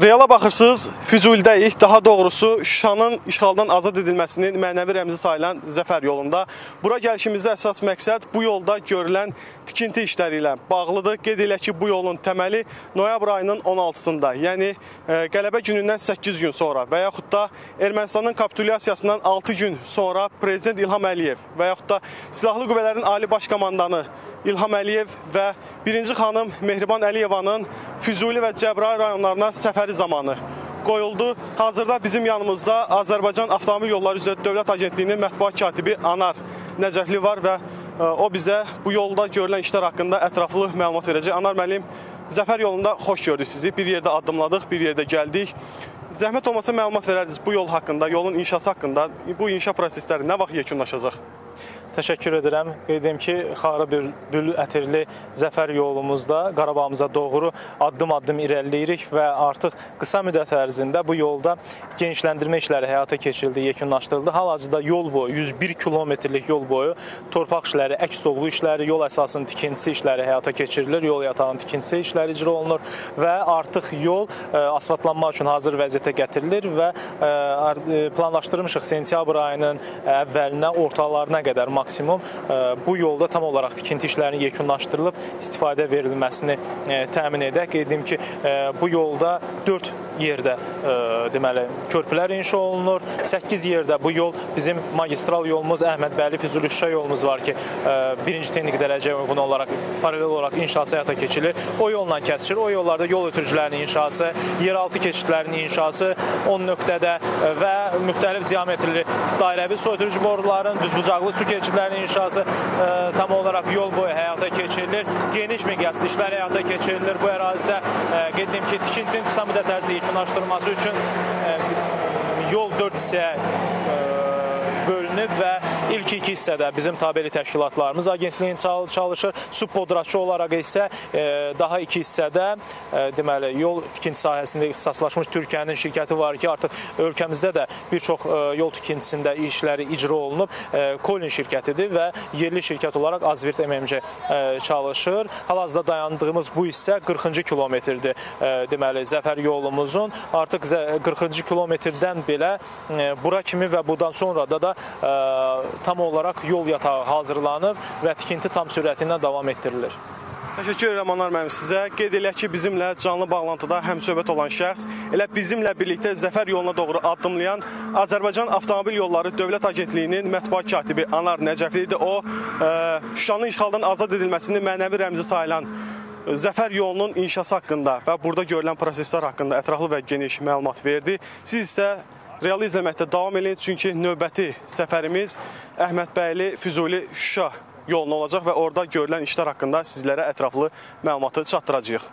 Reala baxırsınız, Füzulidəyik, daha doğrusu Şuşanın işğaldan azad edilməsinin mənəvi rəmzi sayılan Zəfər yolunda. Bura gəlişimizdə əsas məqsəd bu yolda görülən tikinti işləri ilə bağlıdır. Qeyd elək ki, bu yolun təməli noyabr ayının 16-sında, yəni e, qələbə günündən 8 gün sonra və yaxud da Ermənistanın kapitulyasiyasından 6 gün sonra prezident İlham Əliyev və yaxud da Silahlı Qüvvələrin Ali Baş Komandanı İlham Əliyev və birinci xanım Mehriban Əliyevanın Füzuli və Cəbrayıl rayonlarına səfəri zamanı qoyuldu. Hazırda bizim yanımızda Azərbaycan Avtomobil Yolları üzrə Dövlət Agentliyinin mətbuat katibi Anar Nəcəfli var və ə, o bizə bu yolda görülən işlər haqqında ətraflı məlumat verəcək. Anar müəllim, Zəfər yolunda xoş gördük sizi. Bir yerdə addımladıq, bir yerdə gəldik. Zəhmət olmasa məlumat verərdiniz bu yol haqqında, yolun inşası haqqında, bu inşa prosesləri nə vaxt yekunlaşacaq? Təşəkkür edirəm. Qeyd edim ki, Xarı Bülbül ətirli zəfər yolumuzda Qarabağımıza doğru addım-addım irəliləyirik və artıq qısa müddət ərzində bu yolda genişləndirmə işləri həyata keçirildi, yekunlaşdırıldı. Hal-hazırda yol boyu 101 kilometrlik yol boyu torpaq işləri, əks doğulu işləri, yol əsasının tikintisi işləri həyata keçirilir, yol yatağının tikintisi işləri icra olunur və artıq yol ə, asfaltlanma üçün hazır vəziyyətə gətirilir və ə, planlaşdırmışıq sentyabr ayının əvvəlinə, ortalarına qədər maksimum bu yolda tam olaraq tikinti işlərinin yekunlaşdırılıb istifadə verilməsini təmin edək. Qeyd edim ki, bu yolda 4 yerdə deməli körpülər inşa olunur. 8 yerdə bu yol bizim magistral yolumuz Əhmədbəyli Füzuli Şuşa yolumuz var ki, birinci texniki dərəcəyə uyğun olaraq paralel olaraq inşası həyata keçirilir. O yolla kəsilir. O yollarda yol ötürücülərinin inşası, yeraltı keçidlərinin inşası 10 nöqtədə və müxtəlif diametrli dairəvi su ötürücü boruların, düzbucaqlı su keçidlərinin inşası ə, tam olaraq yol boyu həyata keçirilir. Geniş miqyaslı işlər həyata keçirilir. Bu ərazidə ə, qeyd edim ki, tikintinin qısa müddət ərzində yekunlaşdırılması üçün ə, yol 4 hissəyə bölünüb və ilk iki hissədə bizim tabeli təşkilatlarımız agentliyin çalışır. Subpodraçı olaraq isə e, daha iki hissədə e, deməli yol tikinti sahəsində ixtisaslaşmış Türkiyənin şirkəti var ki, artıq ölkəmizdə də bir çox e, yol tikintisində işləri icra olunub. Kolin şirkətidir və yerli şirkət olaraq Azvirt MMC çalışır. Hal-hazırda dayandığımız bu hissə 40-cı kilometrdir. Deməli Zəfər yolumuzun artıq 40-cı kilometrdən belə bura kimi və bundan sonra da da tam olaraq yol yatağı hazırlanıb və tikinti tam sürəti ilə davam etdirilir. Təşəkkür edirəm Anar müəllim sizə. Qeyd elək ki, bizimlə canlı bağlantıda həmsöhbət olan şəxs elə bizimlə birlikdə Zəfər yoluna doğru addımlayan Azərbaycan Avtomobil Yolları Dövlət Agentliyinin mətbuat katibi Anar Nəcəfli idi. O, ə, Şuşanın işğaldan azad edilməsinin mənəvi rəmzi sayılan Zəfər yolunun inşası haqqında və burada görülən proseslər haqqında ətraflı və geniş məlumat verdi. Siz isə Real izləməkdə davam edin, çünki növbəti səfərimiz Əhmədbəyli Füzuli Şuşa yoluna olacaq və orada görülən işlər haqqında sizlərə ətraflı məlumatı çatdıracağıq.